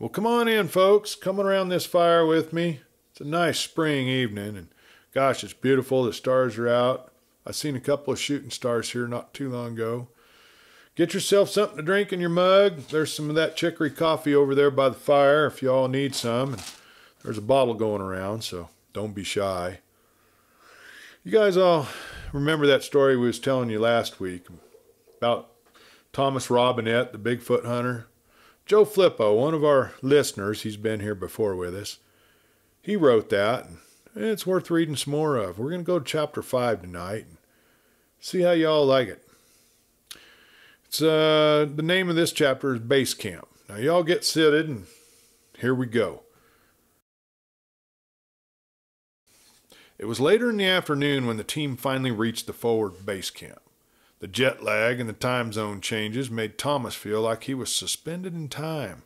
Well, come on in, folks. Come around this fire with me. It's a nice spring evening, and gosh, it's beautiful. The stars are out. I seen a couple of shooting stars here not too long ago. Get yourself something to drink in your mug. There's some of that chicory coffee over there by the fire if you all need some. And there's a bottle going around, so don't be shy. You guys all remember that story we was telling you last week about Thomas Robinette, the Bigfoot hunter? Joe Flippo, one of our listeners, he's been here before with us, he wrote that, and it's worth reading some more of. We're going to go to chapter 5 tonight and see how y'all like it. It's uh, the name of this chapter is Base Camp. Now, y'all get seated, and here we go. It was later in the afternoon when the team finally reached the forward base camp. The jet lag and the time zone changes made Thomas feel like he was suspended in time.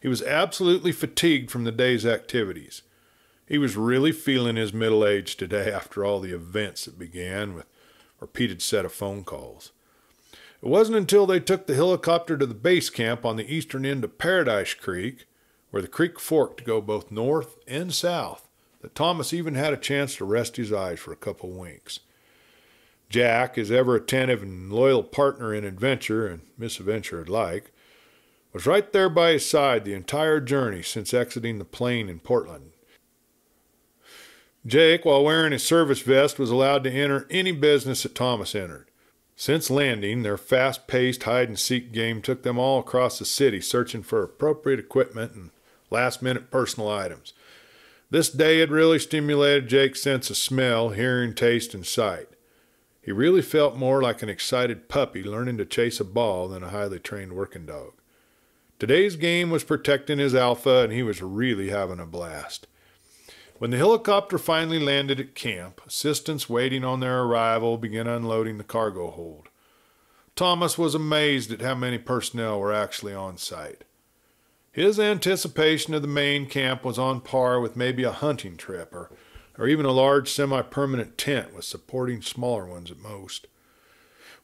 He was absolutely fatigued from the day's activities. He was really feeling his middle age today after all the events that began with a repeated set of phone calls. It wasn't until they took the helicopter to the base camp on the eastern end of Paradise Creek, where the creek forked to go both north and south, that Thomas even had a chance to rest his eyes for a couple winks. Jack, his ever attentive and loyal partner in adventure and misadventure alike, was right there by his side the entire journey since exiting the plane in Portland. Jake, while wearing his service vest, was allowed to enter any business that Thomas entered. Since landing, their fast paced hide and seek game took them all across the city searching for appropriate equipment and last minute personal items. This day had really stimulated Jake's sense of smell, hearing, taste, and sight. He really felt more like an excited puppy learning to chase a ball than a highly trained working dog. Today's game was protecting his alpha, and he was really having a blast. When the helicopter finally landed at camp, assistants waiting on their arrival began unloading the cargo hold. Thomas was amazed at how many personnel were actually on site. His anticipation of the main camp was on par with maybe a hunting trip or or even a large semi permanent tent with supporting smaller ones at most.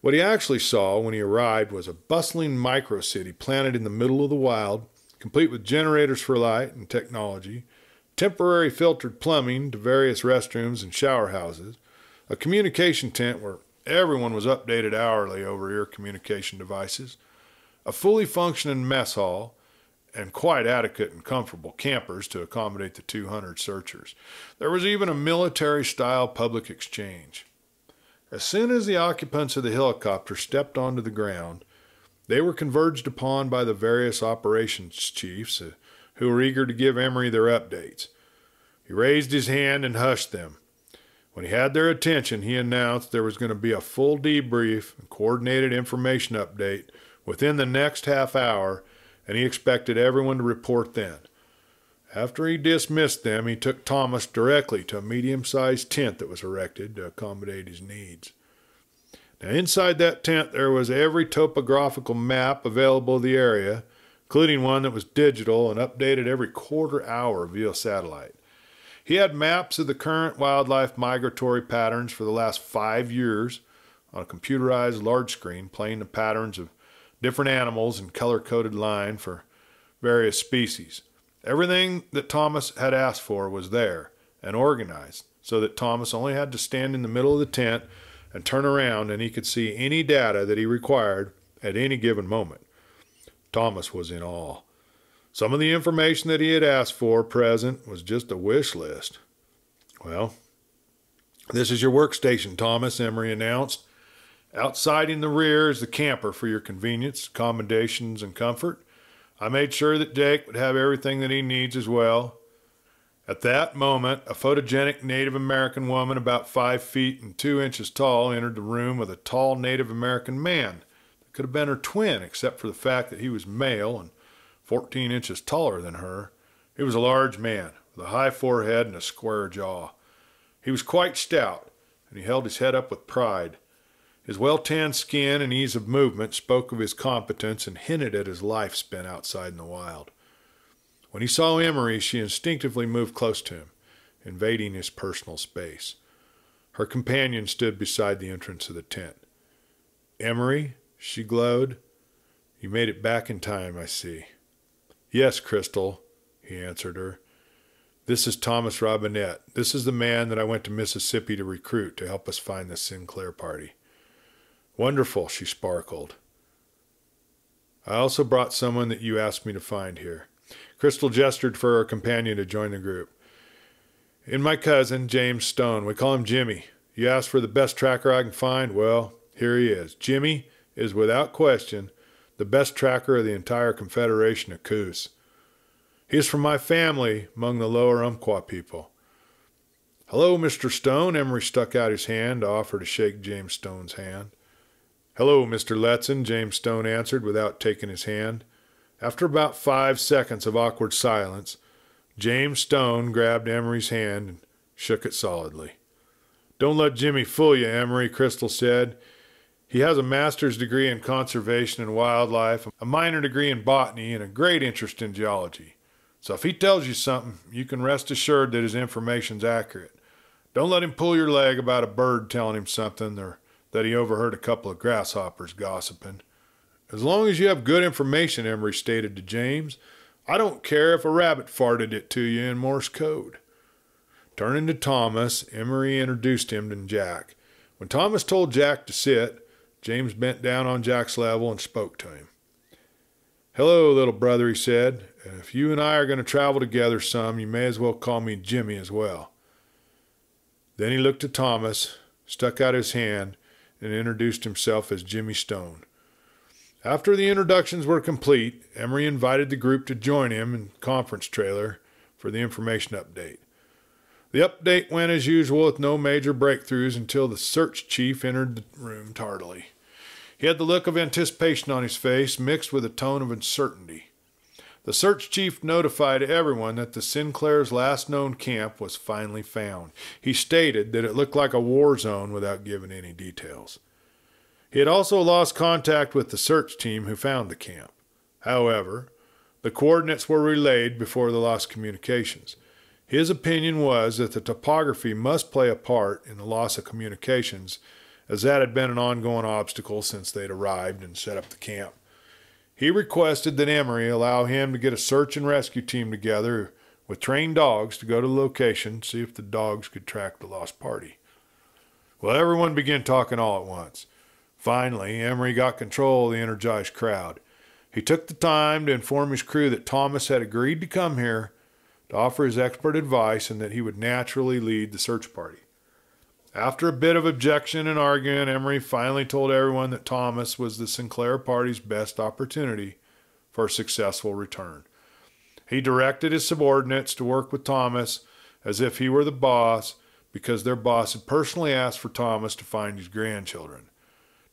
What he actually saw when he arrived was a bustling micro city planted in the middle of the wild, complete with generators for light and technology, temporary filtered plumbing to various restrooms and shower houses, a communication tent where everyone was updated hourly over ear communication devices, a fully functioning mess hall, and quite adequate and comfortable campers to accommodate the 200 searchers. There was even a military style public exchange. As soon as the occupants of the helicopter stepped onto the ground, they were converged upon by the various operations chiefs uh, who were eager to give Emery their updates. He raised his hand and hushed them. When he had their attention, he announced there was going to be a full debrief and coordinated information update within the next half hour and he expected everyone to report then. After he dismissed them, he took Thomas directly to a medium sized tent that was erected to accommodate his needs. Now, inside that tent, there was every topographical map available of the area, including one that was digital and updated every quarter hour via satellite. He had maps of the current wildlife migratory patterns for the last five years on a computerized large screen, playing the patterns of different animals and color coded line for various species. Everything that Thomas had asked for was there and organized so that Thomas only had to stand in the middle of the tent and turn around and he could see any data that he required at any given moment. Thomas was in awe. Some of the information that he had asked for present was just a wish list. Well, this is your workstation, Thomas, Emery announced. Outside in the rear is the camper for your convenience, accommodations, and comfort. I made sure that Jake would have everything that he needs as well. At that moment, a photogenic Native American woman about five feet and two inches tall entered the room with a tall Native American man that could have been her twin, except for the fact that he was male and 14 inches taller than her. He was a large man with a high forehead and a square jaw. He was quite stout, and he held his head up with pride. His well tanned skin and ease of movement spoke of his competence and hinted at his life spent outside in the wild. When he saw Emery, she instinctively moved close to him, invading his personal space. Her companion stood beside the entrance of the tent. Emery, she glowed, you made it back in time, I see. Yes, Crystal, he answered her. This is Thomas Robinette. This is the man that I went to Mississippi to recruit to help us find the Sinclair party. Wonderful, she sparkled. I also brought someone that you asked me to find here. Crystal gestured for her companion to join the group. In my cousin, James Stone. We call him Jimmy. You asked for the best tracker I can find? Well, here he is. Jimmy is without question the best tracker of the entire Confederation of Coos. He is from my family among the lower Umpqua people. Hello, Mr. Stone. Emery stuck out his hand to offer to shake James Stone's hand. Hello, Mr. Letson, James Stone answered without taking his hand. After about five seconds of awkward silence, James Stone grabbed Emery's hand and shook it solidly. Don't let Jimmy fool you, Emery, Crystal said. He has a master's degree in conservation and wildlife, a minor degree in botany, and a great interest in geology. So if he tells you something, you can rest assured that his information's accurate. Don't let him pull your leg about a bird telling him something or that he overheard a couple of grasshoppers gossiping. As long as you have good information, Emery stated to James, I don't care if a rabbit farted it to you in Morse code. Turning to Thomas, Emery introduced him to Jack. When Thomas told Jack to sit, James bent down on Jack's level and spoke to him. Hello, little brother, he said. If you and I are going to travel together some, you may as well call me Jimmy as well. Then he looked at Thomas, stuck out his hand, and introduced himself as Jimmy Stone. After the introductions were complete, Emery invited the group to join him in conference trailer for the information update. The update went as usual with no major breakthroughs until the search chief entered the room tardily. He had the look of anticipation on his face, mixed with a tone of uncertainty. The search chief notified everyone that the Sinclair's last known camp was finally found. He stated that it looked like a war zone without giving any details. He had also lost contact with the search team who found the camp. However, the coordinates were relayed before the lost communications. His opinion was that the topography must play a part in the loss of communications, as that had been an ongoing obstacle since they'd arrived and set up the camp. He requested that Emery allow him to get a search and rescue team together with trained dogs to go to the location, see if the dogs could track the lost party. Well, everyone began talking all at once. Finally, Emery got control of the energized crowd. He took the time to inform his crew that Thomas had agreed to come here to offer his expert advice and that he would naturally lead the search party. After a bit of objection and arguing, Emery finally told everyone that Thomas was the Sinclair party's best opportunity for a successful return. He directed his subordinates to work with Thomas as if he were the boss because their boss had personally asked for Thomas to find his grandchildren.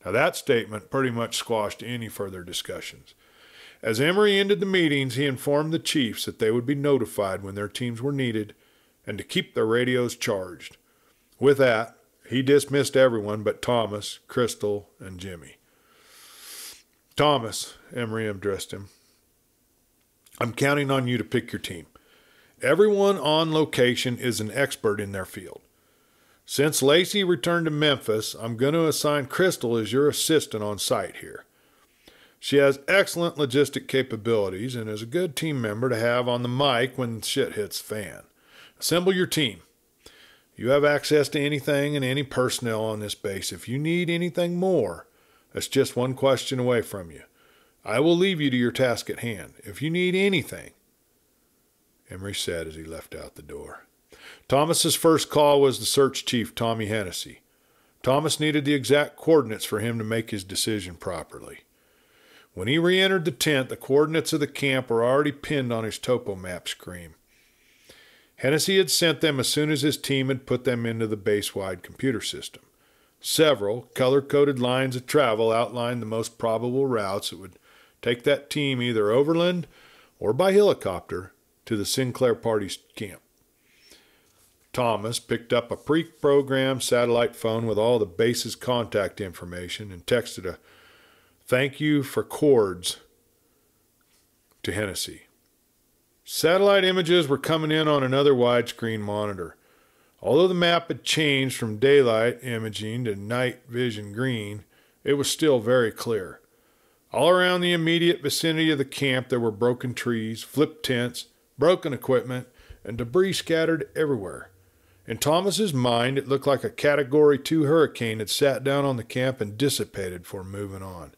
Now, that statement pretty much squashed any further discussions. As Emery ended the meetings, he informed the chiefs that they would be notified when their teams were needed and to keep their radios charged. With that, he dismissed everyone but Thomas, Crystal, and Jimmy. Thomas, Emery addressed him, I'm counting on you to pick your team. Everyone on location is an expert in their field. Since Lacey returned to Memphis, I'm going to assign Crystal as your assistant on site here. She has excellent logistic capabilities and is a good team member to have on the mic when shit hits fan. Assemble your team. You have access to anything and any personnel on this base. If you need anything more, that's just one question away from you. I will leave you to your task at hand. If you need anything, Emery said as he left out the door. Thomas's first call was the search chief, Tommy Hennessy. Thomas needed the exact coordinates for him to make his decision properly. When he re entered the tent, the coordinates of the camp were already pinned on his topo map screen. Hennessy had sent them as soon as his team had put them into the base wide computer system. Several color coded lines of travel outlined the most probable routes that would take that team either overland or by helicopter to the Sinclair Party's camp. Thomas picked up a pre programmed satellite phone with all the base's contact information and texted a thank you for cords to Hennessy. Satellite images were coming in on another widescreen monitor. Although the map had changed from daylight imaging to night vision green, it was still very clear. All around the immediate vicinity of the camp, there were broken trees, flipped tents, broken equipment, and debris scattered everywhere. In Thomas's mind, it looked like a Category 2 hurricane had sat down on the camp and dissipated before moving on.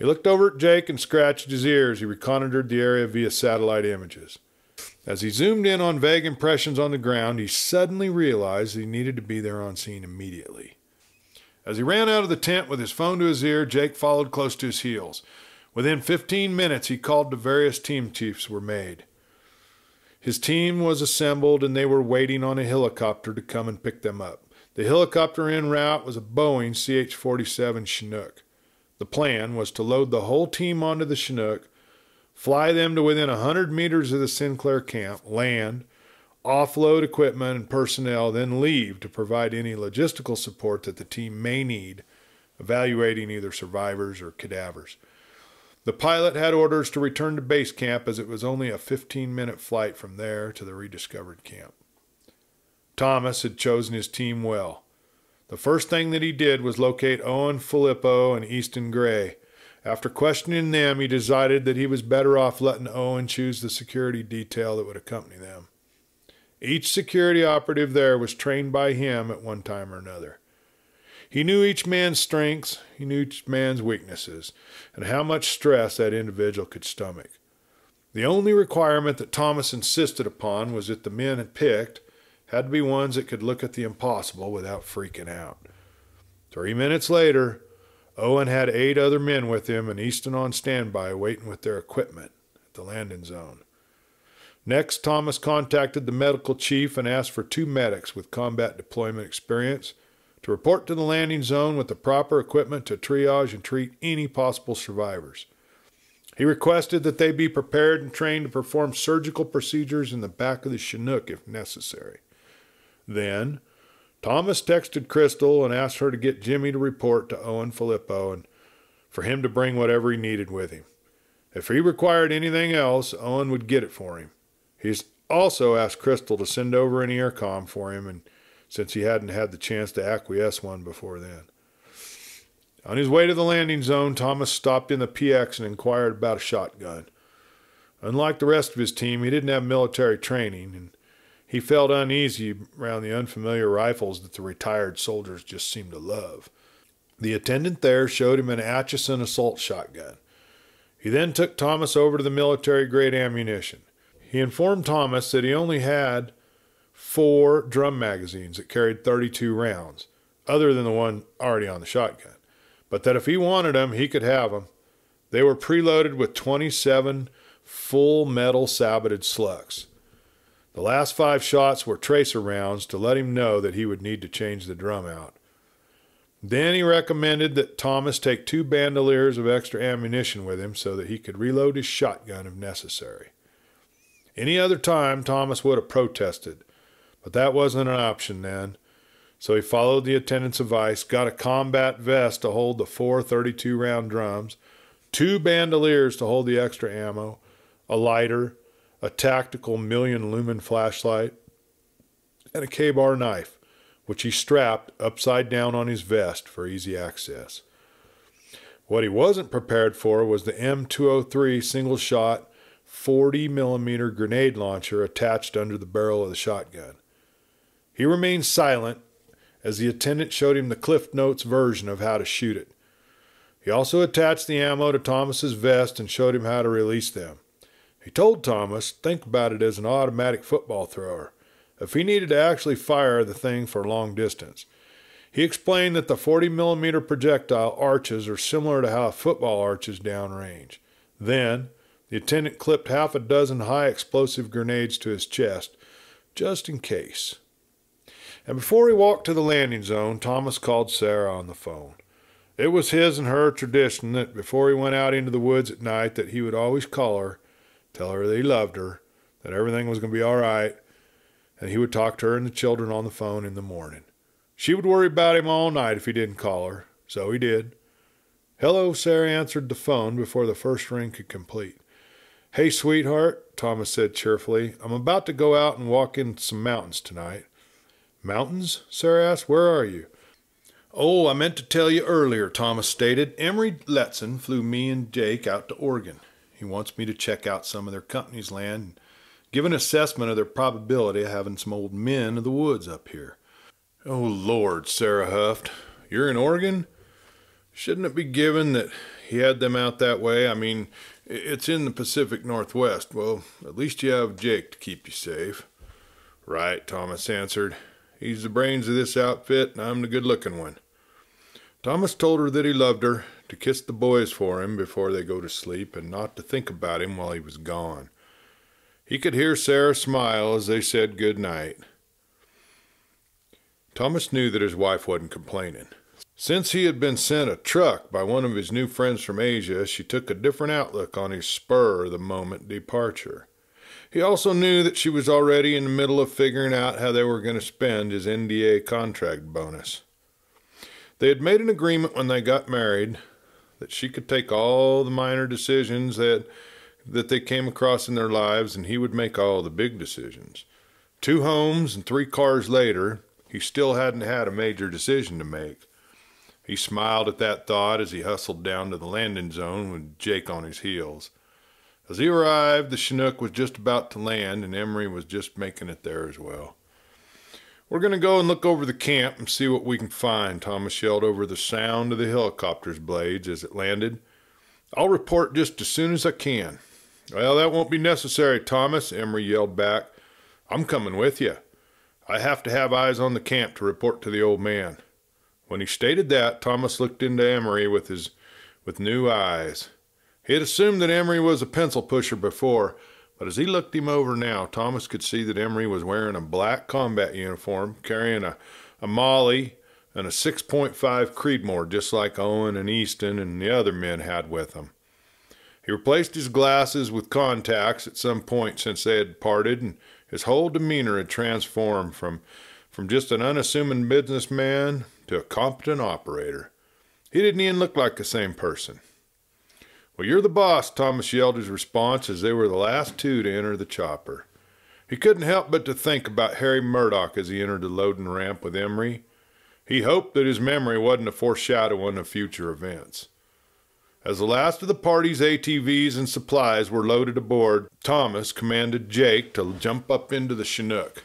He looked over at Jake and scratched his ears. He reconnoitered the area via satellite images. As he zoomed in on vague impressions on the ground, he suddenly realized he needed to be there on scene immediately. As he ran out of the tent with his phone to his ear, Jake followed close to his heels. Within 15 minutes, he called the various team chiefs were made. His team was assembled and they were waiting on a helicopter to come and pick them up. The helicopter en route was a Boeing CH 47 Chinook. The plan was to load the whole team onto the Chinook, fly them to within a 100 meters of the Sinclair camp, land, offload equipment and personnel, then leave to provide any logistical support that the team may need, evaluating either survivors or cadavers. The pilot had orders to return to base camp as it was only a 15 minute flight from there to the rediscovered camp. Thomas had chosen his team well. The first thing that he did was locate Owen Filippo and Easton Gray. After questioning them, he decided that he was better off letting Owen choose the security detail that would accompany them. Each security operative there was trained by him at one time or another. He knew each man's strengths, he knew each man's weaknesses, and how much stress that individual could stomach. The only requirement that Thomas insisted upon was that the men had picked had to be ones that could look at the impossible without freaking out. Three minutes later, Owen had eight other men with him and Easton on standby waiting with their equipment at the landing zone. Next, Thomas contacted the medical chief and asked for two medics with combat deployment experience to report to the landing zone with the proper equipment to triage and treat any possible survivors. He requested that they be prepared and trained to perform surgical procedures in the back of the Chinook if necessary. Then, Thomas texted Crystal and asked her to get Jimmy to report to Owen Filippo and for him to bring whatever he needed with him. If he required anything else, Owen would get it for him. He's also asked Crystal to send over an earcom for him and since he hadn't had the chance to acquiesce one before then. On his way to the landing zone, Thomas stopped in the PX and inquired about a shotgun. Unlike the rest of his team, he didn't have military training, and he felt uneasy around the unfamiliar rifles that the retired soldiers just seemed to love. The attendant there showed him an Atchisson assault shotgun. He then took Thomas over to the military grade ammunition. He informed Thomas that he only had four drum magazines that carried 32 rounds, other than the one already on the shotgun, but that if he wanted them, he could have them. They were preloaded with 27 full metal saboted slugs. The last five shots were tracer rounds to let him know that he would need to change the drum out. Then he recommended that Thomas take two bandoliers of extra ammunition with him so that he could reload his shotgun if necessary. Any other time, Thomas would have protested, but that wasn't an option then. So he followed the attendant's advice, got a combat vest to hold the four 32 round drums, two bandoliers to hold the extra ammo, a lighter, a tactical million lumen flashlight, and a K bar knife, which he strapped upside down on his vest for easy access. What he wasn't prepared for was the M203 single shot 40 millimeter grenade launcher attached under the barrel of the shotgun. He remained silent as the attendant showed him the Cliff Notes version of how to shoot it. He also attached the ammo to Thomas's vest and showed him how to release them. He told Thomas, think about it as an automatic football thrower, if he needed to actually fire the thing for long distance. He explained that the 40 millimeter projectile arches are similar to how a football arches downrange. Then, the attendant clipped half a dozen high explosive grenades to his chest, just in case. And before he walked to the landing zone, Thomas called Sarah on the phone. It was his and her tradition that before he went out into the woods at night that he would always call her, tell her that he loved her, that everything was going to be all right, and he would talk to her and the children on the phone in the morning. She would worry about him all night if he didn't call her, so he did. Hello, Sarah answered the phone before the first ring could complete. Hey, sweetheart, Thomas said cheerfully. I'm about to go out and walk in some mountains tonight. Mountains? Sarah asked. Where are you? Oh, I meant to tell you earlier, Thomas stated. Emery Letson flew me and Jake out to Oregon. He wants me to check out some of their company's land and give an assessment of their probability of having some old men of the woods up here. Oh, Lord, Sarah huffed. You're in Oregon? Shouldn't it be given that he had them out that way? I mean, it's in the Pacific Northwest. Well, at least you have Jake to keep you safe. Right, Thomas answered. He's the brains of this outfit, and I'm the good looking one. Thomas told her that he loved her, to kiss the boys for him before they go to sleep, and not to think about him while he was gone. He could hear Sarah smile as they said good night. Thomas knew that his wife wasn't complaining. Since he had been sent a truck by one of his new friends from Asia, she took a different outlook on his spur of the moment departure. He also knew that she was already in the middle of figuring out how they were going to spend his NDA contract bonus. They had made an agreement when they got married that she could take all the minor decisions that that they came across in their lives and he would make all the big decisions. Two homes and three cars later, he still hadn't had a major decision to make. He smiled at that thought as he hustled down to the landing zone with Jake on his heels. As he arrived, the Chinook was just about to land, and Emery was just making it there as well. We're going to go and look over the camp and see what we can find, Thomas yelled over the sound of the helicopter's blades as it landed. I'll report just as soon as I can. Well, that won't be necessary, Thomas, Emery yelled back. I'm coming with you. I have to have eyes on the camp to report to the old man. When he stated that, Thomas looked into Emery with his with new eyes. He had assumed that Emery was a pencil pusher before, but as he looked him over now, Thomas could see that Emery was wearing a black combat uniform, carrying a, a MOLLE and a 6.5 Creedmoor, just like Owen and Easton and the other men had with them. He replaced his glasses with contacts at some point since they had parted, and his whole demeanor had transformed from, from just an unassuming businessman to a competent operator. He didn't even look like the same person. Well, you're the boss, Thomas yelled his response as they were the last two to enter the chopper. He couldn't help but to think about Harry Murdoch as he entered the loading ramp with Emery. He hoped that his memory wasn't a foreshadowing of future events. As the last of the party's ATVs and supplies were loaded aboard, Thomas commanded Jake to jump up into the Chinook.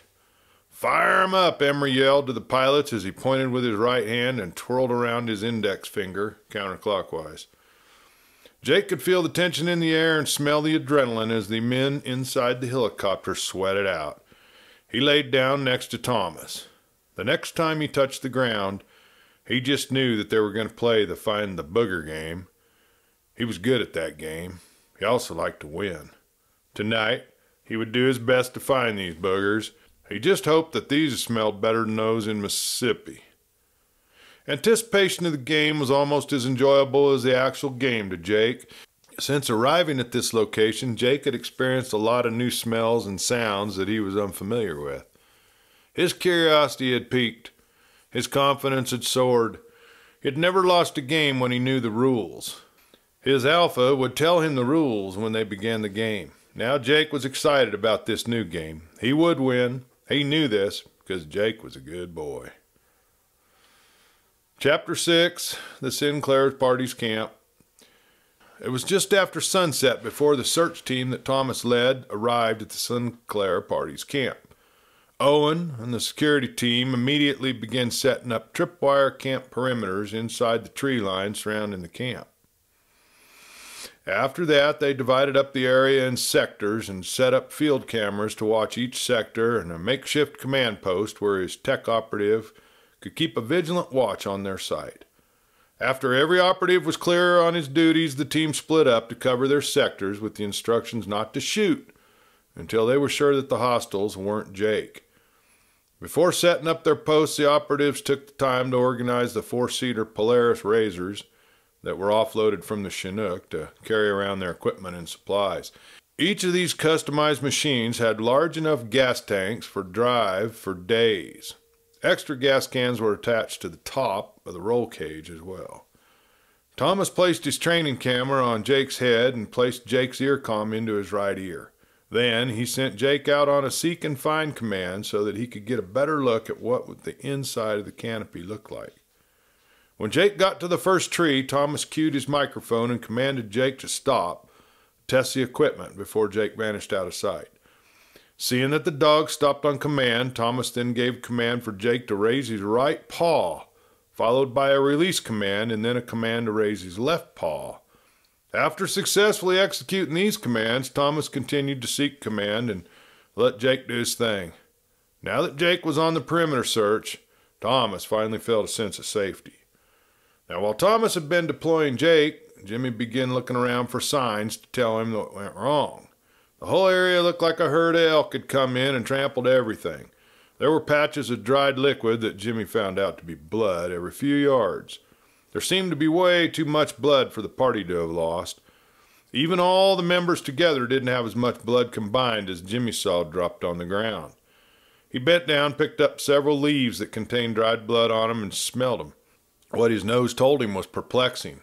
Fire 'em up, Emery yelled to the pilots as he pointed with his right hand and twirled around his index finger counterclockwise. Jake could feel the tension in the air and smell the adrenaline as the men inside the helicopter sweated out. He laid down next to Thomas. The next time he touched the ground, he just knew that they were going to play the find the booger game. He was good at that game. He also liked to win. Tonight, he would do his best to find these boogers he just hoped that these smelled better than those in Mississippi. Anticipation of the game was almost as enjoyable as the actual game to Jake. Since arriving at this location, Jake had experienced a lot of new smells and sounds that he was unfamiliar with. His curiosity had piqued. His confidence had soared. He had never lost a game when he knew the rules. His alpha would tell him the rules when they began the game. Now Jake was excited about this new game. He would win. He knew this because Jake was a good boy. Chapter 6 The Sinclair Party's Camp. It was just after sunset before the search team that Thomas led arrived at the Sinclair Party's camp. Owen and the security team immediately began setting up tripwire camp perimeters inside the tree line surrounding the camp. After that, they divided up the area in sectors and set up field cameras to watch each sector and a makeshift command post where his tech operative could keep a vigilant watch on their site. After every operative was clear on his duties, the team split up to cover their sectors with the instructions not to shoot until they were sure that the hostiles weren't Jake. Before setting up their posts, the operatives took the time to organize the four seater Polaris RZRs that were offloaded from the Chinook to carry around their equipment and supplies. Each of these customized machines had large enough gas tanks for drive for days. Extra gas cans were attached to the top of the roll cage as well. Thomas placed his training camera on Jake's head and placed Jake's earcom into his right ear. Then he sent Jake out on a seek and find command so that he could get a better look at what the inside of the canopy looked like. When Jake got to the first tree, Thomas cued his microphone and commanded Jake to stop, test the equipment before Jake vanished out of sight. Seeing that the dog stopped on command, Thomas then gave command for Jake to raise his right paw, followed by a release command and then a command to raise his left paw. After successfully executing these commands, Thomas continued to seek command and let Jake do his thing. Now that Jake was on the perimeter search, Thomas finally felt a sense of safety. Now, while Thomas had been deploying Jake, Jimmy began looking around for signs to tell him what went wrong. The whole area looked like a herd of elk had come in and trampled everything. There were patches of dried liquid that Jimmy found out to be blood every few yards. There seemed to be way too much blood for the party to have lost. Even all the members together didn't have as much blood combined as Jimmy saw dropped on the ground. He bent down, picked up several leaves that contained dried blood on them, and smelled them. What his nose told him was perplexing.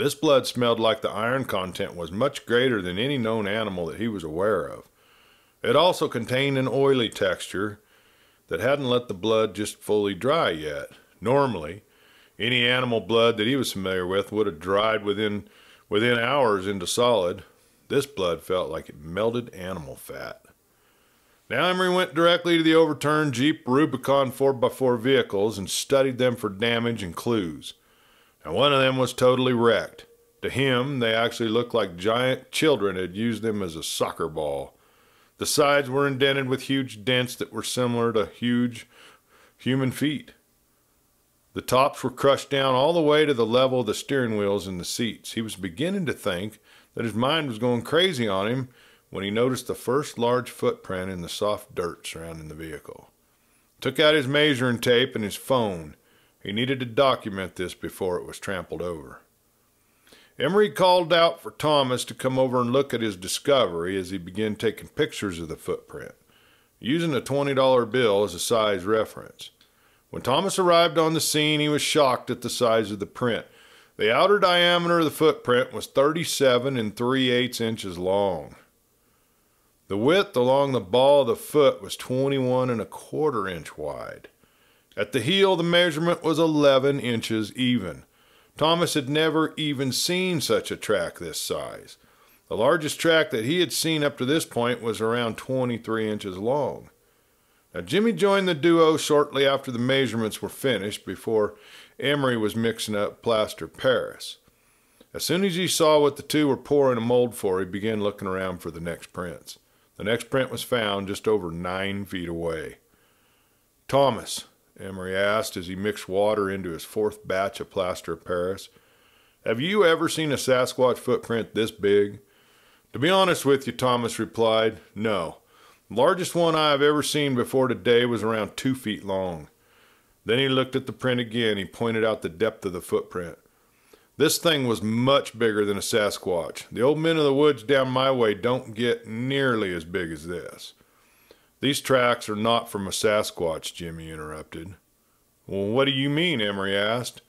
This blood smelled like the iron content was much greater than any known animal that he was aware of. It also contained an oily texture that hadn't let the blood just fully dry yet. Normally, any animal blood that he was familiar with would have dried within within hours into solid. This blood felt like it melted animal fat. Now Emery went directly to the overturned Jeep Rubicon 4x4 vehicles and studied them for damage and clues. Now one of them was totally wrecked. To him, they actually looked like giant children had used them as a soccer ball. The sides were indented with huge dents that were similar to huge human feet. The tops were crushed down all the way to the level of the steering wheels and the seats. He was beginning to think that his mind was going crazy on him when he noticed the first large footprint in the soft dirt surrounding the vehicle. Took out his measuring tape and his phone. He needed to document this before it was trampled over. Emery called out for Thomas to come over and look at his discovery as he began taking pictures of the footprint, using a $20 bill as a size reference. When Thomas arrived on the scene, he was shocked at the size of the print. The outer diameter of the footprint was 37 and 3 eighths inches long. The width along the ball of the foot was 21 and a quarter inch wide. At the heel, the measurement was 11 inches even. Thomas had never even seen such a track this size. The largest track that he had seen up to this point was around 23 inches long. Now, Jimmy joined the duo shortly after the measurements were finished before Emery was mixing up plaster Paris. As soon as he saw what the two were pouring a mold for, he began looking around for the next prints. The next print was found just over nine feet away. Thomas, Emery asked as he mixed water into his fourth batch of plaster of Paris, have you ever seen a Sasquatch footprint this big? To be honest with you, Thomas replied, no. The largest one I have ever seen before today was around two feet long. Then he looked at the print again. He pointed out the depth of the footprint. This thing was much bigger than a Sasquatch. The old men of the woods down my way don't get nearly as big as this. These tracks are not from a Sasquatch, Jimmy interrupted. Well, what do you mean? Emery asked.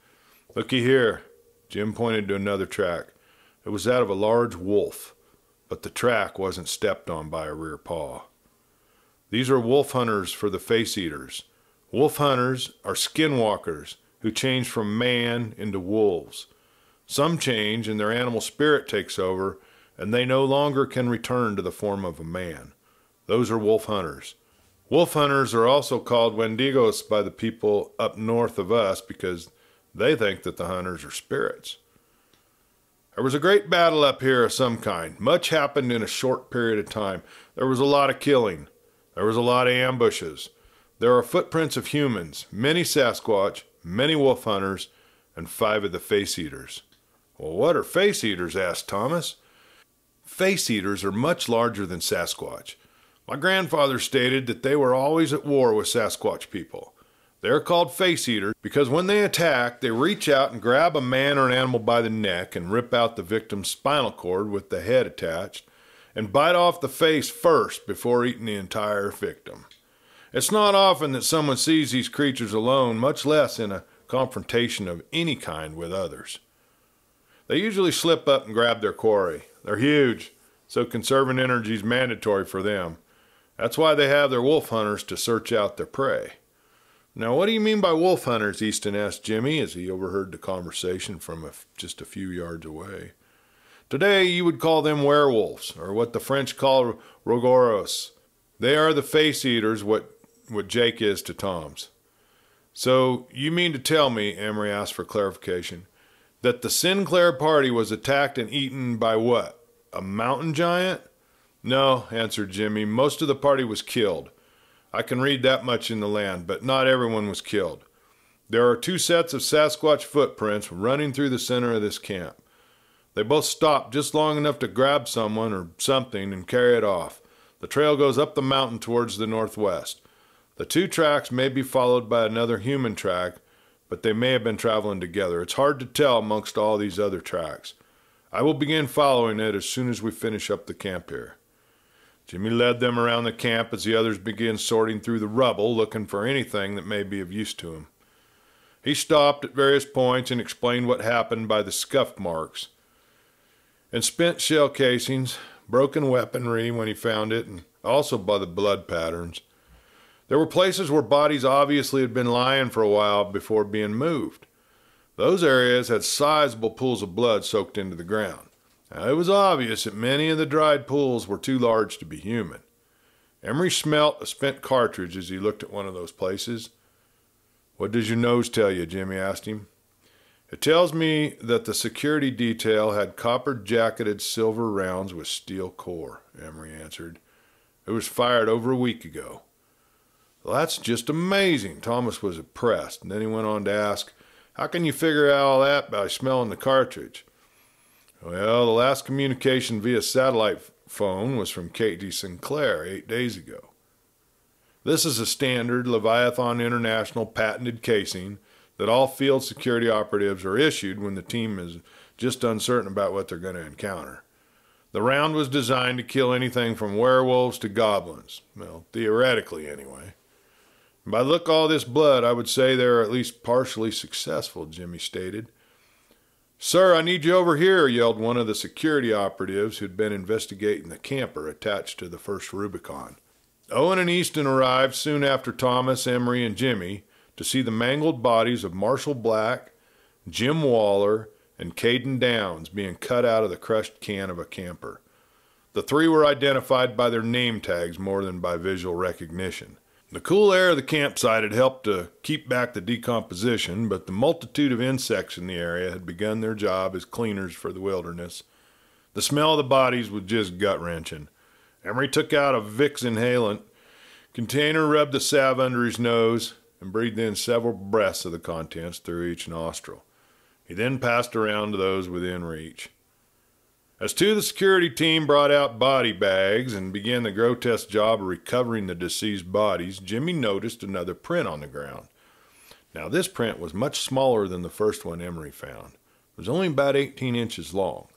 Looky here. Jim pointed to another track. It was that of a large wolf, but the track wasn't stepped on by a rear paw. These are wolf hunters for the face eaters. Wolf hunters are skinwalkers who change from man into wolves. Some change and their animal spirit takes over, and they no longer can return to the form of a man. Those are wolf hunters. Wolf hunters are also called Wendigos by the people up north of us because they think that the hunters are spirits. There was a great battle up here of some kind. Much happened in a short period of time. There was a lot of killing. There was a lot of ambushes. There are footprints of humans, many Sasquatch, many wolf hunters, and five of the face eaters. Well, what are face eaters? asked Thomas. Face eaters are much larger than Sasquatch. My grandfather stated that they were always at war with Sasquatch people. They are called face eaters because when they attack, they reach out and grab a man or an animal by the neck and rip out the victim's spinal cord with the head attached and bite off the face first before eating the entire victim. It's not often that someone sees these creatures alone, much less in a confrontation of any kind with others. They usually slip up and grab their quarry. They're huge, so conserving energy is mandatory for them. That's why they have their wolf hunters to search out their prey. Now, what do you mean by wolf hunters? Easton asked Jimmy as he overheard the conversation from just a few yards away. Today, you would call them werewolves, or what the French call rougarous. They are the face eaters, what, what Jake is to Tom's. So, you mean to tell me, Emery asked for clarification, that the Sinclair party was attacked and eaten by what? A mountain giant? No, answered Jimmy. Most of the party was killed. I can read that much in the land, but not everyone was killed. There are two sets of Sasquatch footprints running through the center of this camp. They both stopped just long enough to grab someone or something and carry it off. The trail goes up the mountain towards the northwest. The two tracks may be followed by another human track, but they may have been traveling together. It's hard to tell amongst all these other tracks. I will begin following it as soon as we finish up the camp here. Jimmy led them around the camp as the others began sorting through the rubble, looking for anything that may be of use to him. He stopped at various points and explained what happened by the scuff marks and spent shell casings, broken weaponry when he found it, and also by the blood patterns. There were places where bodies obviously had been lying for a while before being moved. Those areas had sizable pools of blood soaked into the ground. It was obvious that many of the dried pools were too large to be human. Emery smelt a spent cartridge as he looked at one of those places. What does your nose tell you? Jimmy asked him. It tells me that the security detail had copper jacketed silver rounds with steel core, Emery answered. It was fired over a week ago. Well, that's just amazing. Thomas was impressed, and then he went on to ask, How can you figure out all that by smelling the cartridge? Well, the last communication via satellite phone was from Katie Sinclair eight days ago. This is a standard Leviathan International patented casing that all field security operatives are issued when the team is just uncertain about what they're going to encounter. The round was designed to kill anything from werewolves to goblins. Well, theoretically, anyway. By look all this blood, I would say they're at least partially successful, Jimmy stated. Sir, I need you over here, yelled one of the security operatives who'd been investigating the camper attached to the first Rubicon. Owen and Easton arrived soon after Thomas, Emery, and Jimmy to see the mangled bodies of Marshall Black, Jim Waller, and Caden Downs being cut out of the crushed can of a camper. The three were identified by their name tags more than by visual recognition. The cool air of the campsite had helped to keep back the decomposition, but the multitude of insects in the area had begun their job as cleaners for the wilderness. The smell of the bodies was just gut wrenching. Emery took out a Vicks inhalant container, rubbed the salve under his nose, and breathed in several breaths of the contents through each nostril. He then passed around to those within reach. As two, of the security team brought out body bags and began the grotesque job of recovering the deceased bodies, Jimmy noticed another print on the ground. Now, this print was much smaller than the first one Emery found. It was only about 18 inches long,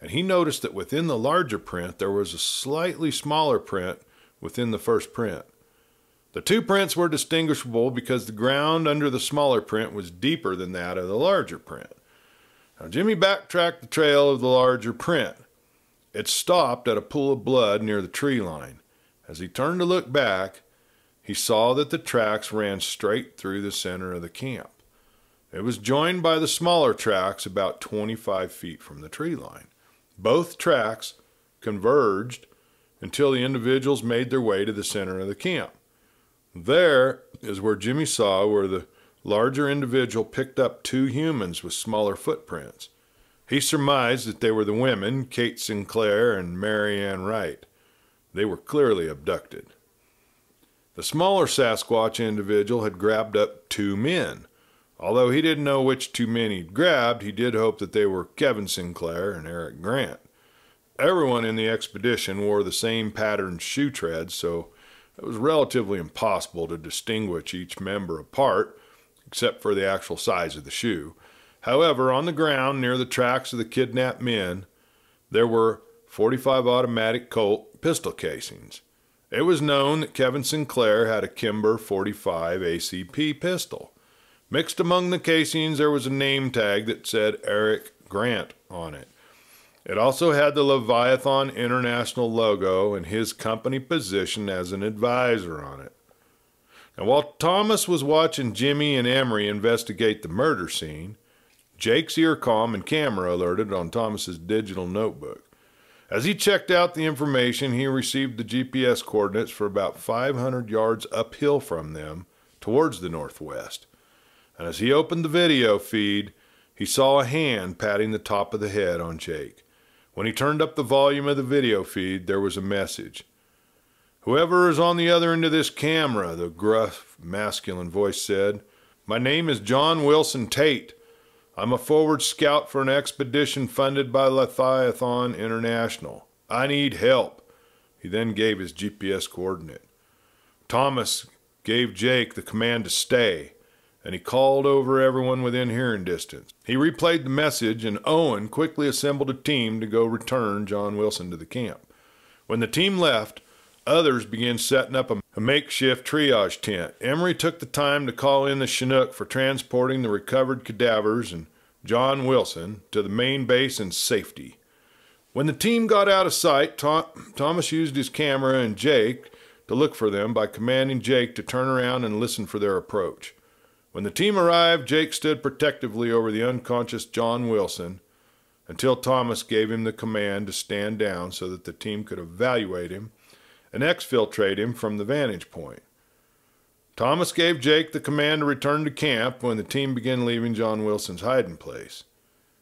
and he noticed that within the larger print there was a slightly smaller print within the first print. The two prints were distinguishable because the ground under the smaller print was deeper than that of the larger print. Now, Jimmy backtracked the trail of the larger print. It stopped at a pool of blood near the tree line. As he turned to look back, he saw that the tracks ran straight through the center of the camp. It was joined by the smaller tracks about 25 feet from the tree line. Both tracks converged until the individuals made their way to the center of the camp. There is where Jimmy saw where the larger individual picked up two humans with smaller footprints. He surmised that they were the women, Kate Sinclair and Mary Ann Wright. They were clearly abducted. The smaller Sasquatch individual had grabbed up two men. Although he didn't know which two men he'd grabbed, he did hope that they were Kevin Sinclair and Eric Grant. Everyone in the expedition wore the same patterned shoe treads, so it was relatively impossible to distinguish each member apart except for the actual size of the shoe. However, on the ground near the tracks of the kidnapped men, there were 45 automatic Colt pistol casings. It was known that Kevin Sinclair had a Kimber 45 ACP pistol. Mixed among the casings, there was a name tag that said Eric Grant on it. It also had the Leviathan International logo and his company position as an advisor on it. And while Thomas was watching Jimmy and Emery investigate the murder scene, Jake's earcom and camera alerted on Thomas's digital notebook. As he checked out the information, he received the GPS coordinates for about 500 yards uphill from them towards the northwest. And as he opened the video feed, he saw a hand patting the top of the head on Jake. When he turned up the volume of the video feed, there was a message. Whoever is on the other end of this camera, the gruff, masculine voice said, My name is John Wilson Tate. I'm a forward scout for an expedition funded by Leviathan International. I need help. He then gave his GPS coordinate. Thomas gave Jake the command to stay, and he called over everyone within hearing distance. He replayed the message, and Owen quickly assembled a team to go return John Wilson to the camp. When the team left, Others began setting up a, a, makeshift triage tent. Emery took the time to call in the Chinook for transporting the recovered cadavers and John Wilson to the main base in safety. When the team got out of sight, Tom, Thomas used his camera and Jake to look for them by commanding Jake to turn around and listen for their approach. When the team arrived, Jake stood protectively over the unconscious John Wilson until Thomas gave him the command to stand down so that the team could evaluate him and exfiltrate him from the vantage point. Thomas gave Jake the command to return to camp when the team began leaving John Wilson's hiding place.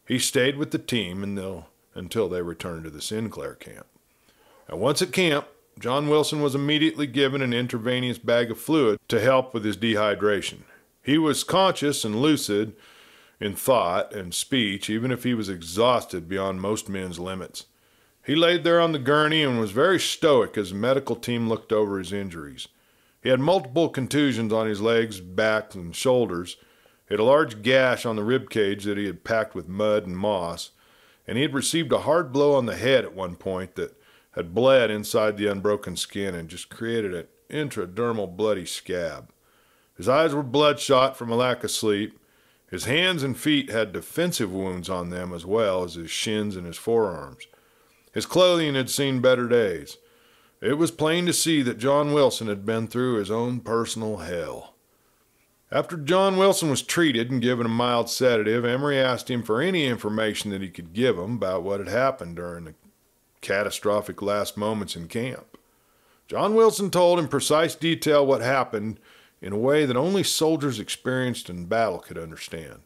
He stayed with the team until they returned to the Sinclair camp. And once at camp, John Wilson was immediately given an intravenous bag of fluid to help with his dehydration. He was conscious and lucid in thought and speech, even if he was exhausted beyond most men's limits. He laid there on the gurney and was very stoic as the medical team looked over his injuries. He had multiple contusions on his legs, back, and shoulders. He had a large gash on the rib cage that he had packed with mud and moss, and he had received a hard blow on the head at one point that had bled inside the unbroken skin and just created an intradermal bloody scab. His eyes were bloodshot from a lack of sleep. His hands and feet had defensive wounds on them as well as his shins and his forearms. His clothing had seen better days. It was plain to see that John Wilson had been through his own personal hell. After John Wilson was treated and given a mild sedative, Emery asked him for any information that he could give him about what had happened during the catastrophic last moments in camp. John Wilson told in precise detail what happened in a way that only soldiers experienced in battle could understand.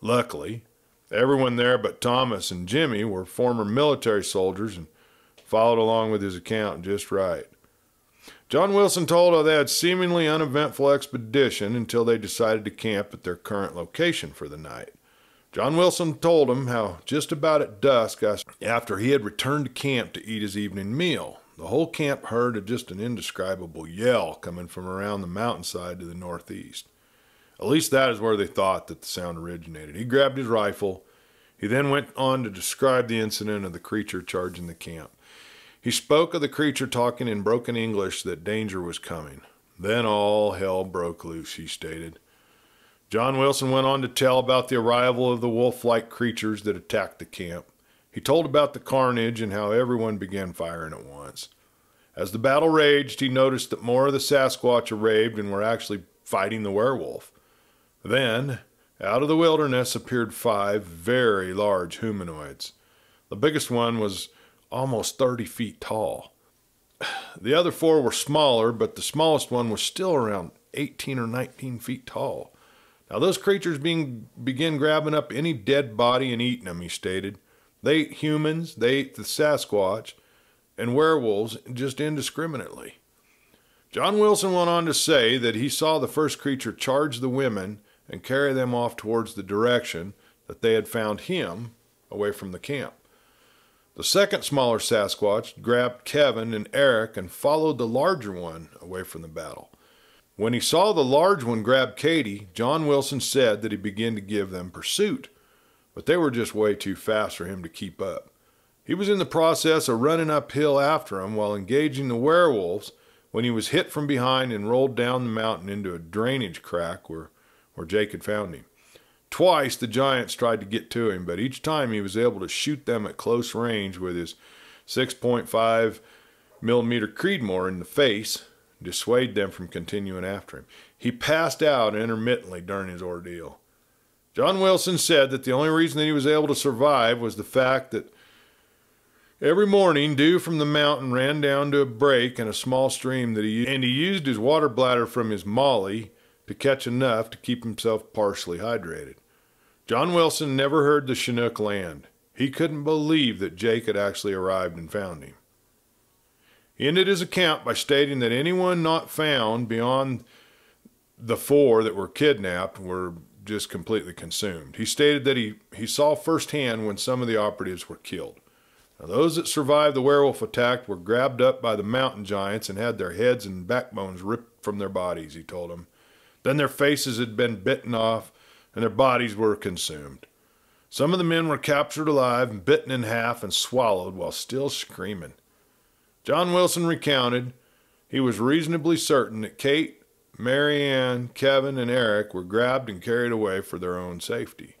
Luckily, Everyone there but Thomas and Jimmy were former military soldiers and followed along with his account just right. John Wilson told they had seemingly uneventful expedition until they decided to camp at their current location for the night. John Wilson told him how just about at dusk after he had returned to camp to eat his evening meal, the whole camp heard just an indescribable yell coming from around the mountainside to the northeast. At least that is where they thought that the sound originated. He grabbed his rifle. He then went on to describe the incident of the creature charging the camp. He spoke of the creature talking in broken English that danger was coming. Then all hell broke loose, he stated. John Wilson went on to tell about the arrival of the wolf like creatures that attacked the camp. He told about the carnage and how everyone began firing at once. As the battle raged, he noticed that more of the Sasquatch arrived and were actually fighting the werewolf. Then, out of the wilderness appeared five very large humanoids. The biggest one was almost 30 feet tall. The other four were smaller, but the smallest one was still around 18 or 19 feet tall. Now, those creatures being, began grabbing up any dead body and eating them, he stated. They ate humans, they ate the Sasquatch, and werewolves just indiscriminately. John Wilson went on to say that he saw the first creature charge the women and carry them off towards the direction that they had found him away from the camp. The second smaller Sasquatch grabbed Kevin and Eric and followed the larger one away from the battle. When he saw the large one grab Katie, John Wilson said that he began to give them pursuit, but they were just way too fast for him to keep up. He was in the process of running uphill after them while engaging the werewolves when he was hit from behind and rolled down the mountain into a drainage crack where where Jake had found him. Twice the giants tried to get to him, but each time he was able to shoot them at close range with his 6.5 millimeter Creedmoor in the face. dissuade them from continuing after him. He passed out intermittently during his ordeal. John Wilson said that the only reason that he was able to survive was the fact that every morning dew from the mountain ran down to a break in a small stream that he and he used his water bladder from his MOLLE to catch enough to keep himself partially hydrated. John Wilson never heard the Chinook land. He couldn't believe that Jake had actually arrived and found him. He ended his account by stating that anyone not found beyond the four that were kidnapped were just completely consumed. He stated that he, he saw firsthand when some of the operatives were killed. Now, those that survived the werewolf attack were grabbed up by the mountain giants and had their heads and backbones ripped from their bodies, he told them. Then their faces had been bitten off and their bodies were consumed. Some of the men were captured alive and bitten in half and swallowed while still screaming. John Wilson recounted he was reasonably certain that Kate, Mary Ann, Kevin, and Eric were grabbed and carried away for their own safety.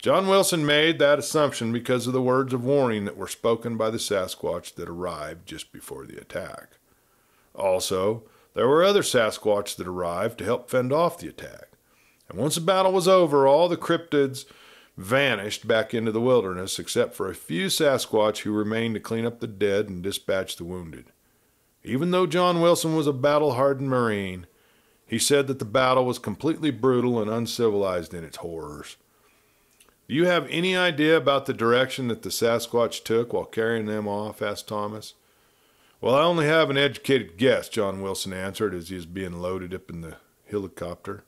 John Wilson made that assumption because of the words of warning that were spoken by the Sasquatch that arrived just before the attack. Also, there were other Sasquatch that arrived to help fend off the attack. And once the battle was over, all the cryptids vanished back into the wilderness, except for a few Sasquatch who remained to clean up the dead and dispatch the wounded. Even though John Wilson was a battle hardened Marine, he said that the battle was completely brutal and uncivilized in its horrors. Do you have any idea about the direction that the Sasquatch took while carrying them off? asked Thomas. Well, I only have an educated guess, John Wilson answered as he was being loaded up in the helicopter.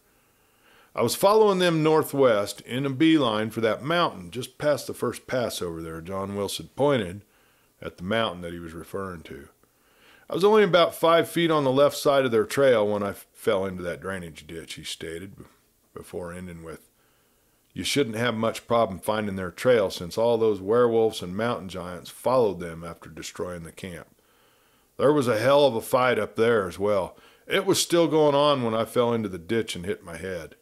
I was following them northwest in a beeline for that mountain just past the first pass over there. John Wilson pointed at the mountain that he was referring to. I was only about five feet on the left side of their trail when I fell into that drainage ditch, he stated, before ending with, You shouldn't have much problem finding their trail since all those werewolves and mountain giants followed them after destroying the camp. There was a hell of a fight up there as well. It was still going on when I fell into the ditch and hit my head.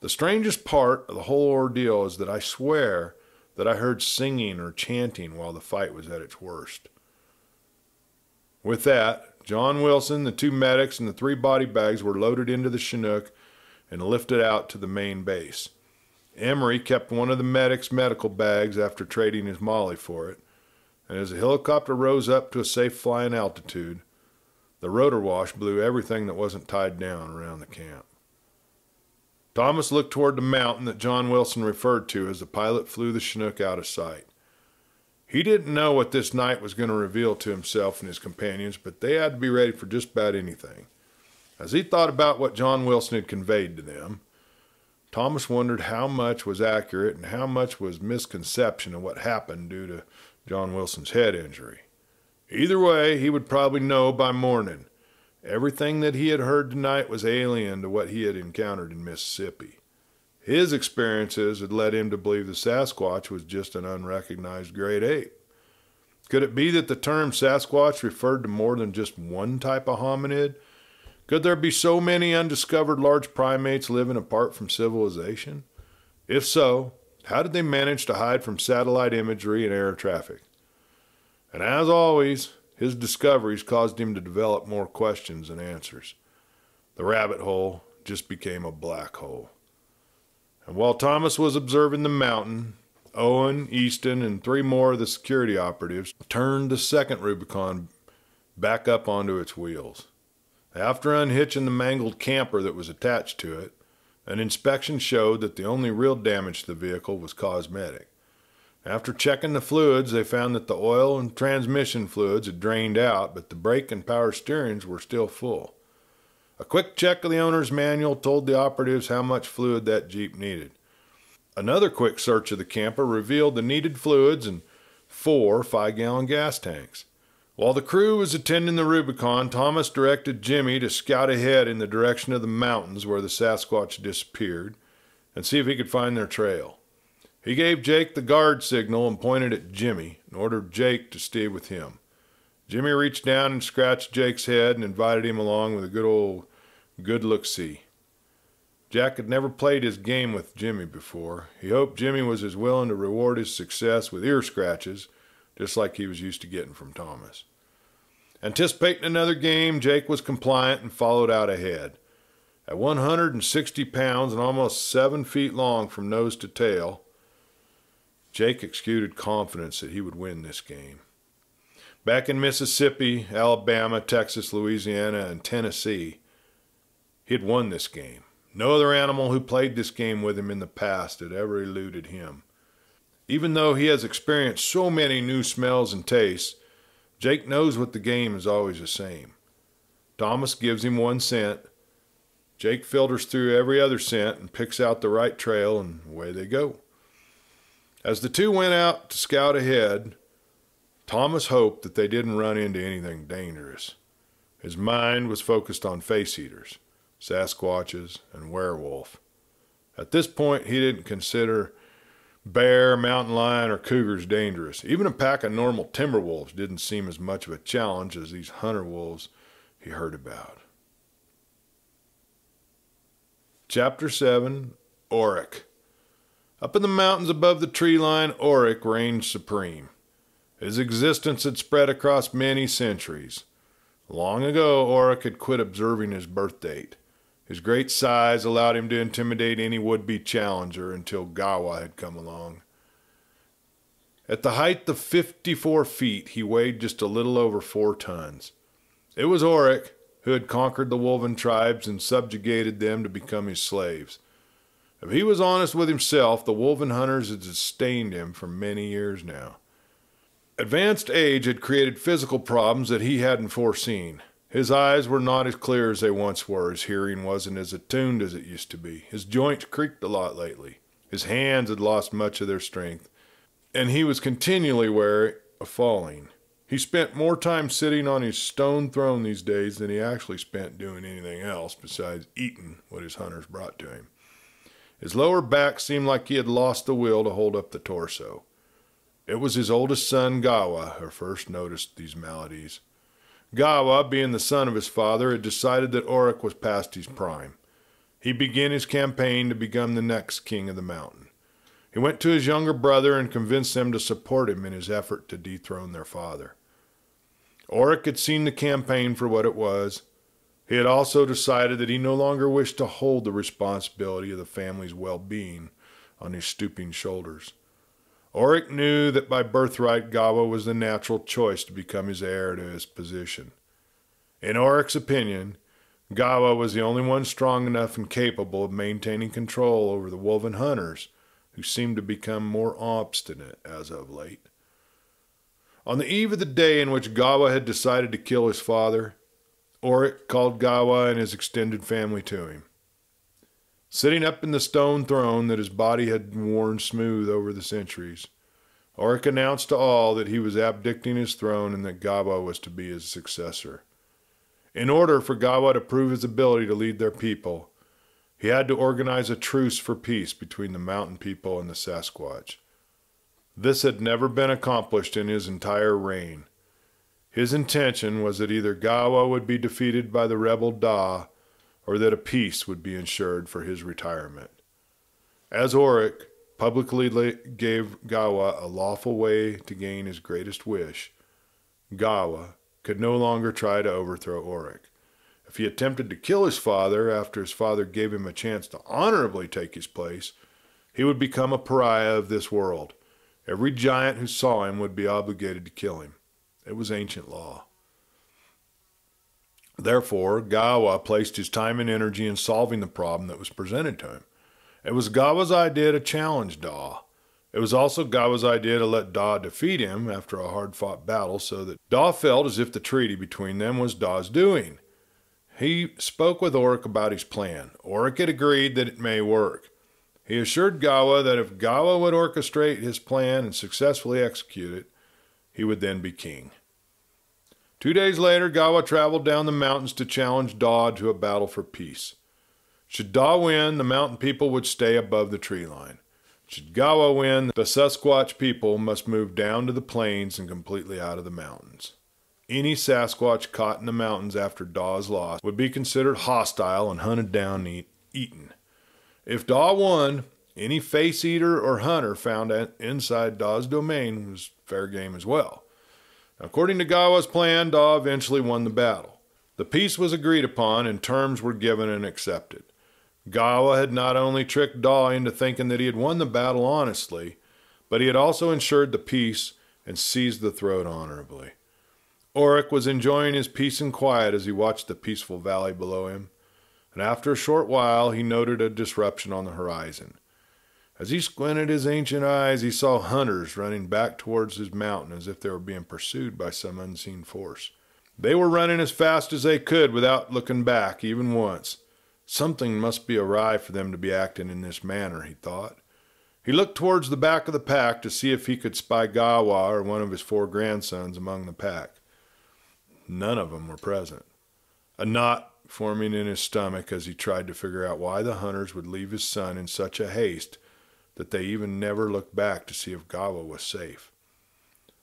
The strangest part of the whole ordeal is that I swear that I heard singing or chanting while the fight was at its worst. With that, John Wilson, the two medics, and the three body bags were loaded into the Chinook and lifted out to the main base. Emery kept one of the medic's medical bags after trading his MOLLE for it, and as the helicopter rose up to a safe flying altitude, the rotor wash blew everything that wasn't tied down around the camp. Thomas looked toward the mountain that John Wilson referred to as the pilot flew the Chinook out of sight. He didn't know what this night was going to reveal to himself and his companions, but they had to be ready for just about anything. As he thought about what John Wilson had conveyed to them, Thomas wondered how much was accurate and how much was misconception of what happened due to John Wilson's head injury. Either way, he would probably know by morning, Everything that he had heard tonight was alien to what he had encountered in Mississippi. His experiences had led him to believe the Sasquatch was just an unrecognized great ape. Could it be that the term Sasquatch referred to more than just one type of hominid? Could there be so many undiscovered large primates living apart from civilization? If so, how did they manage to hide from satellite imagery and air traffic? And as always, his discoveries caused him to develop more questions than answers. The rabbit hole just became a black hole. And while Thomas was observing the mountain, Owen, Easton, and three more of the security operatives turned the second Rubicon back up onto its wheels. After unhitching the mangled camper that was attached to it, an inspection showed that the only real damage to the vehicle was cosmetic. After checking the fluids, they found that the oil and transmission fluids had drained out, but the brake and power steerings were still full. A quick check of the owner's manual told the operatives how much fluid that Jeep needed. Another quick search of the camper revealed the needed fluids and four five gallon gas tanks. While the crew was attending the Rubicon, Thomas directed Jimmy to scout ahead in the direction of the mountains where the Sasquatch disappeared and see if he could find their trail. He gave Jake the guard signal and pointed at Jimmy and ordered Jake to stay with him. Jimmy reached down and scratched Jake's head and invited him along with a good old good look see. Jack had never played his game with Jimmy before. He hoped Jimmy was as willing to reward his success with ear scratches, just like he was used to getting from Thomas. Anticipating another game, Jake was compliant and followed out ahead. At 160 pounds and almost seven feet long from nose to tail, Jake exuded confidence that he would win this game. Back in Mississippi, Alabama, Texas, Louisiana, and Tennessee, he had won this game. No other animal who played this game with him in the past had ever eluded him. Even though he has experienced so many new smells and tastes, Jake knows what the game is always the same. Thomas gives him one scent. Jake filters through every other scent and picks out the right trail, and away they go. As the two went out to scout ahead, Thomas hoped that they didn't run into anything dangerous. His mind was focused on face eaters, Sasquatches, and werewolf. At this point, he didn't consider bear, mountain lion, or cougars dangerous. Even a pack of normal timber wolves didn't seem as much of a challenge as these hunter wolves he heard about. Chapter 7 Oryx Up in the mountains above the tree line, Oryx reigned supreme. His existence had spread across many centuries. Long ago, Oryx had quit observing his birth date. His great size allowed him to intimidate any would be challenger until Gawa had come along. At the height of 54 feet, he weighed just a little over four tons. It was Oryx who had conquered the Wolven tribes and subjugated them to become his slaves. If he was honest with himself, the Wolven hunters had sustained him for many years now. Advanced age had created physical problems that he hadn't foreseen. His eyes were not as clear as they once were. His hearing wasn't as attuned as it used to be. His joints creaked a lot lately. His hands had lost much of their strength. And he was continually wary of falling. He spent more time sitting on his stone throne these days than he actually spent doing anything else besides eating what his hunters brought to him. His lower back seemed like he had lost the will to hold up the torso. It was his oldest son, Gawa, who first noticed these maladies. Gawa, being the son of his father, had decided that Oryx was past his prime. He began his campaign to become the next king of the mountain. He went to his younger brother and convinced them to support him in his effort to dethrone their father. Oryx had seen the campaign for what it was. He had also decided that he no longer wished to hold the responsibility of the family's well being on his stooping shoulders. Oryx knew that by birthright Gawa was the natural choice to become his heir to his position. In Oryx's opinion, Gawa was the only one strong enough and capable of maintaining control over the Wolven hunters, who seemed to become more obstinate as of late. On the eve of the day in which Gawa had decided to kill his father, Oryx called Gawa and his extended family to him. Sitting up in the stone throne that his body had worn smooth over the centuries, Oryx announced to all that he was abdicating his throne and that Gawa was to be his successor. In order for Gawa to prove his ability to lead their people, he had to organize a truce for peace between the mountain people and the Sasquatch. This had never been accomplished in his entire reign. His intention was that either Gawa would be defeated by the rebel Daw or that a peace would be ensured for his retirement. As Oryx publicly gave Gawa a lawful way to gain his greatest wish, Gawa could no longer try to overthrow Oryx. If he attempted to kill his father after his father gave him a chance to honorably take his place, he would become a pariah of this world. Every giant who saw him would be obligated to kill him. It was ancient law. Therefore, Gawa placed his time and energy in solving the problem that was presented to him. It was Gawa's idea to challenge Daw. It was also Gawa's idea to let Daw defeat him after a hard fought battle so that Daw felt as if the treaty between them was Daw's doing. He spoke with Oryx about his plan. Oryx had agreed that it may work. He assured Gawa that if Gawa would orchestrate his plan and successfully execute it, he would then be king. Two days later, Gawa traveled down the mountains to challenge Daw to a battle for peace. Should Daw win, the mountain people would stay above the tree line. Should Gawa win, the Sasquatch people must move down to the plains and completely out of the mountains. Any Sasquatch caught in the mountains after Daw's loss would be considered hostile and hunted down and eat, eaten. If Daw won, any face eater or hunter found inside Daw's domain was fair game as well. According to Gawa's plan, Daw eventually won the battle. The peace was agreed upon and terms were given and accepted. Gawa had not only tricked Daw into thinking that he had won the battle honestly, but he had also ensured the peace and seized the throat honorably. Oric was enjoying his peace and quiet as he watched the peaceful valley below him, and after a short while he noted a disruption on the horizon. As he squinted his ancient eyes, he saw hunters running back towards his mountain as if they were being pursued by some unseen force. They were running as fast as they could without looking back, even once. Something must be awry for them to be acting in this manner, he thought. He looked towards the back of the pack to see if he could spy Gawa or one of his four grandsons among the pack. None of them were present. A knot forming in his stomach as he tried to figure out why the hunters would leave his son in such a haste that they even never looked back to see if Gawa was safe.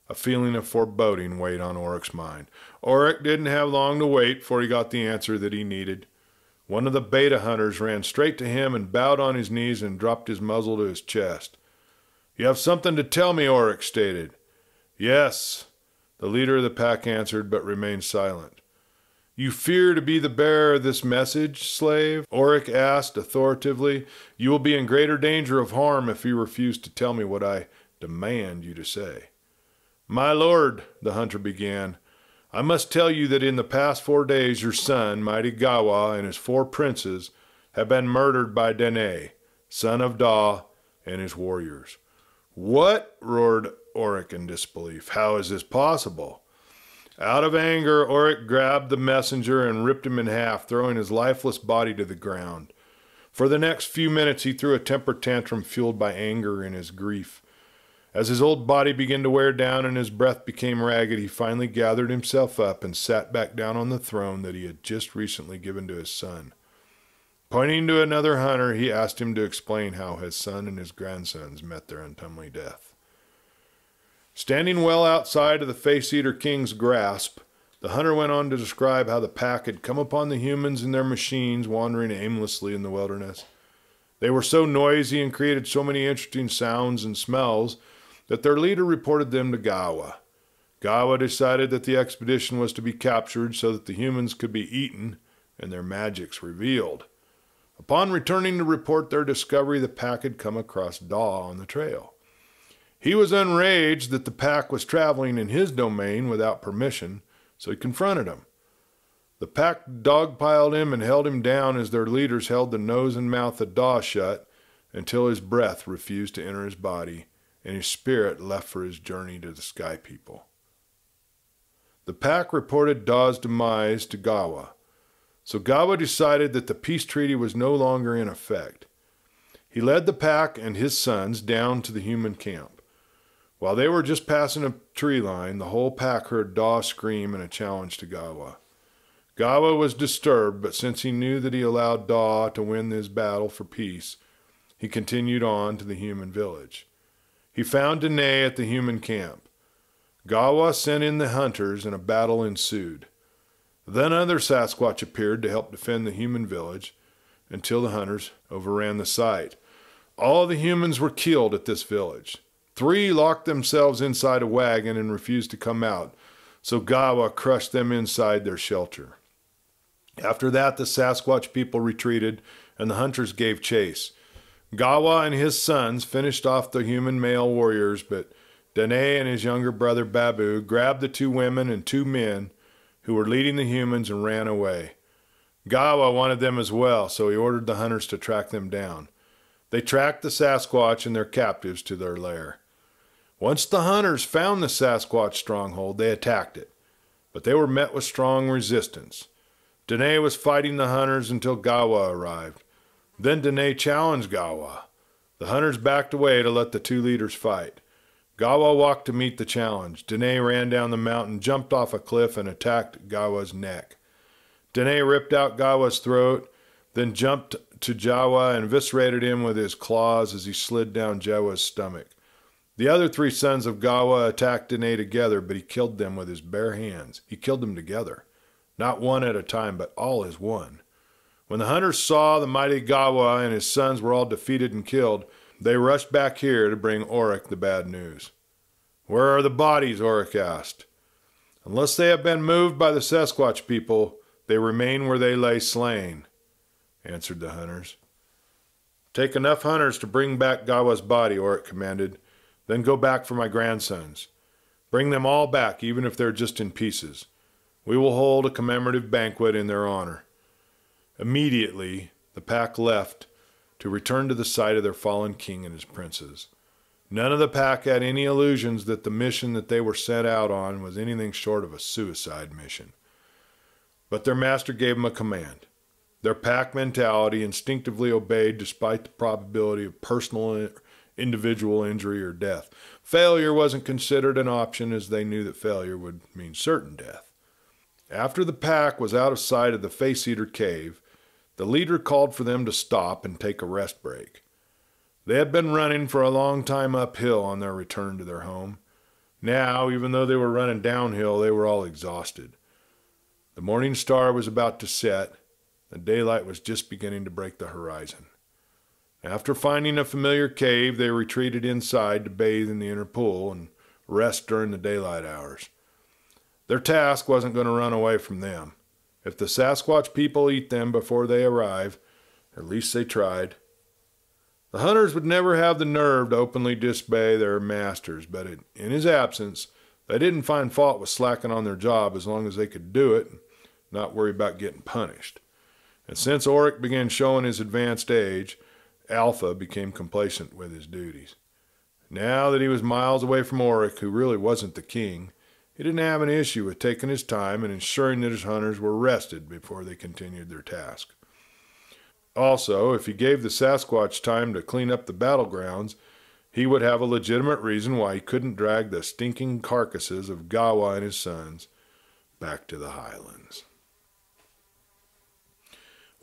A feeling of foreboding weighed on Oric's mind. Oric didn't have long to wait before he got the answer that he needed. One of the beta hunters ran straight to him and bowed on his knees and dropped his muzzle to his chest. You have something to tell me, Oric stated. Yes, the leader of the pack answered, but remained silent. You fear to be the bearer of this message, slave? Oric asked authoritatively. You will be in greater danger of harm if you refuse to tell me what I demand you to say. My lord, the hunter began, I must tell you that in the past four days your son, mighty Gawa, and his four princes have been murdered by Dene, son of Daw, and his warriors. What? roared Oric in disbelief. How is this possible? Out of anger, Oric grabbed the messenger and ripped him in half, throwing his lifeless body to the ground. For the next few minutes, he threw a temper tantrum fueled by anger and his grief. As his old body began to wear down and his breath became ragged, he finally gathered himself up and sat back down on the throne that he had just recently given to his son. Pointing to another hunter, he asked him to explain how his son and his grandsons met their untimely death. Standing well outside of the Face Eater King's grasp, the hunter went on to describe how the pack had come upon the humans and their machines wandering aimlessly in the wilderness. They were so noisy and created so many interesting sounds and smells that their leader reported them to Gawa. Gawa decided that the expedition was to be captured so that the humans could be eaten and their magics revealed. Upon returning to report their discovery, the pack had come across Daw on the trail. He was enraged that the pack was traveling in his domain without permission, so he confronted him. The pack dogpiled him and held him down as their leaders held the nose and mouth of Daw shut until his breath refused to enter his body and his spirit left for his journey to the Sky People. The pack reported Daw's demise to Gawa, so Gawa decided that the peace treaty was no longer in effect. He led the pack and his sons down to the human camp. While they were just passing a tree line, the whole pack heard Daw scream in a challenge to Gawa. Gawa was disturbed, but since he knew that he allowed Daw to win this battle for peace, he continued on to the human village. He found Dene at the human camp. Gawa sent in the hunters, and a battle ensued. Then other Sasquatch appeared to help defend the human village until the hunters overran the site. All the humans were killed at this village. Three locked themselves inside a wagon and refused to come out, so Gawa crushed them inside their shelter. After that, the Sasquatch people retreated and the hunters gave chase. Gawa and his sons finished off the human male warriors, but Dene and his younger brother Babu grabbed the two women and two men who were leading the humans and ran away. Gawa wanted them as well, so he ordered the hunters to track them down. They tracked the Sasquatch and their captives to their lair. Once the hunters found the Sasquatch stronghold, they attacked it, but they were met with strong resistance. Dene was fighting the hunters until Gawa arrived. Then Dene challenged Gawa. The hunters backed away to let the two leaders fight. Gawa walked to meet the challenge. Dene ran down the mountain, jumped off a cliff, and attacked Gawa's neck. Dene ripped out Gawa's throat, then jumped to Jawa and eviscerated him with his claws as he slid down Jawa's stomach. The other three sons of Gawa attacked Dene together, but he killed them with his bare hands. He killed them together, not one at a time, but all as one. When the hunters saw the mighty Gawa and his sons were all defeated and killed, they rushed back here to bring Oric the bad news. Where are the bodies? Oric asked. Unless they have been moved by the Sasquatch people, they remain where they lay slain, answered the hunters. Take enough hunters to bring back Gawa's body, Oric commanded. Then go back for my grandsons. Bring them all back, even if they're just in pieces. We will hold a commemorative banquet in their honor. Immediately, the pack left to return to the site of their fallen king and his princes. None of the pack had any illusions that the mission that they were sent out on was anything short of a suicide mission. But their master gave them a command. Their pack mentality instinctively obeyed despite the probability of personal individual injury or death. Failure wasn't considered an option as they knew that failure would mean certain death. After the pack was out of sight of the Face Eater cave, the leader called for them to stop and take a rest break. They had been running for a long time uphill on their return to their home. Now, even though they were running downhill, they were all exhausted. The morning star was about to set, and daylight was just beginning to break the horizon. After finding a familiar cave, they retreated inside to bathe in the inner pool and rest during the daylight hours. Their task wasn't going to run away from them. If the Sasquatch people eat them before they arrive, at least they tried. The hunters would never have the nerve to openly disobey their masters, but in his absence, they didn't find fault with slacking on their job as long as they could do it and not worry about getting punished. And since Oric began showing his advanced age, Alpha became complacent with his duties. Now that he was miles away from Oric, who really wasn't the king, he didn't have an issue with taking his time and ensuring that his hunters were rested before they continued their task. Also, if he gave the Sasquatch time to clean up the battlegrounds, he would have a legitimate reason why he couldn't drag the stinking carcasses of Gawa and his sons back to the highlands.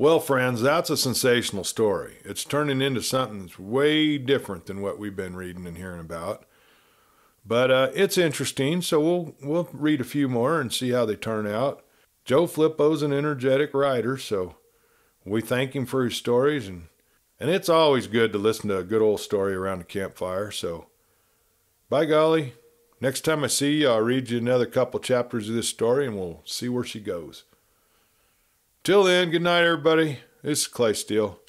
Well, friends, that's a sensational story. It's turning into something that's way different than what we've been reading and hearing about. But uh, it's interesting, so we'll we'll read a few more and see how they turn out. Joe Flippo's an energetic writer, so we thank him for his stories, and, and it's always good to listen to a good old story around a campfire. So, by golly, next time I see you, I'll read you another couple chapters of this story and we'll see where she goes. Till then, good night, everybody. This is Clay Steele.